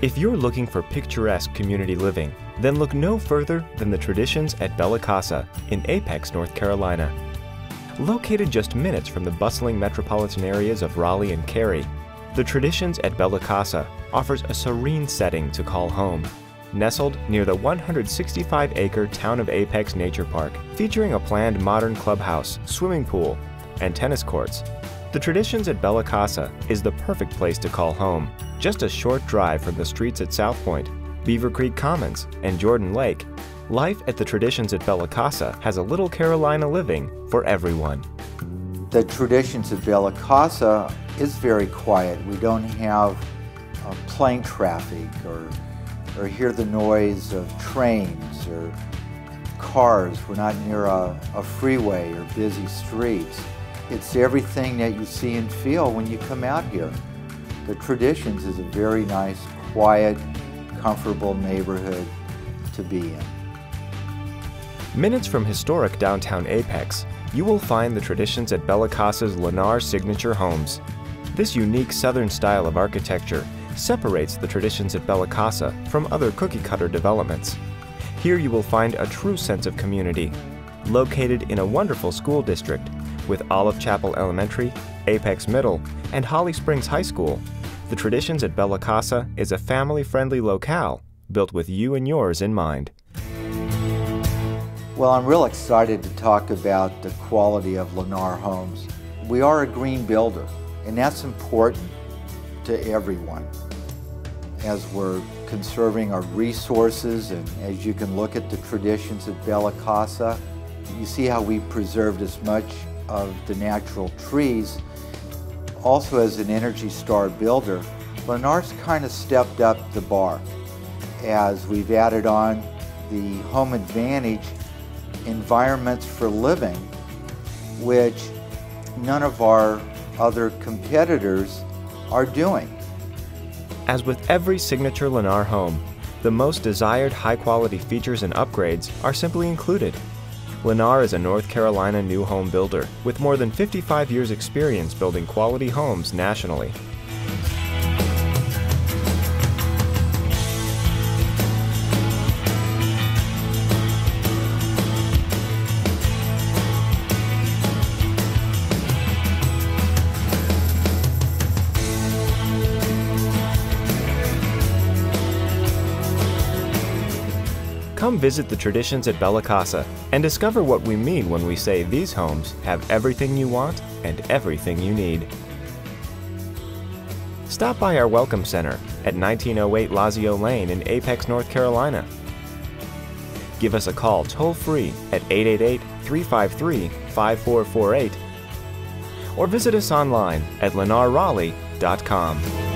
If you're looking for picturesque community living, then look no further than the Traditions at Bella Casa in Apex, North Carolina. Located just minutes from the bustling metropolitan areas of Raleigh and Cary, the Traditions at Bella Casa offers a serene setting to call home. Nestled near the 165 acre Town of Apex Nature Park, featuring a planned modern clubhouse, swimming pool, and tennis courts, the Traditions at Bella Casa is the perfect place to call home. Just a short drive from the streets at South Point, Beaver Creek Commons, and Jordan Lake, life at the Traditions at Bella Casa has a little Carolina living for everyone. The Traditions at Bella Casa is very quiet. We don't have uh, plane traffic or, or hear the noise of trains or cars. We're not near a, a freeway or busy streets. It's everything that you see and feel when you come out here. The Traditions is a very nice, quiet, comfortable neighborhood to be in. Minutes from historic downtown Apex, you will find the Traditions at Bella Casa's Lennar Signature Homes. This unique southern style of architecture separates the Traditions at Bella Casa from other cookie-cutter developments. Here you will find a true sense of community. Located in a wonderful school district with Olive Chapel Elementary, Apex Middle, and Holly Springs High School, the Traditions at Bella Casa is a family-friendly locale built with you and yours in mind. Well, I'm real excited to talk about the quality of Lennar Homes. We are a green builder, and that's important to everyone as we're conserving our resources and as you can look at the traditions at Bella Casa, you see how we preserved as much of the natural trees also as an Energy Star builder, Lennar's kind of stepped up the bar as we've added on the Home Advantage environments for living, which none of our other competitors are doing. As with every signature Lennar home, the most desired high-quality features and upgrades are simply included. Lennar is a North Carolina new home builder with more than 55 years experience building quality homes nationally. Come visit the traditions at Bella Casa and discover what we mean when we say these homes have everything you want and everything you need. Stop by our Welcome Center at 1908 Lazio Lane in Apex, North Carolina. Give us a call toll free at 888 353 5448 or visit us online at lennarraleigh.com.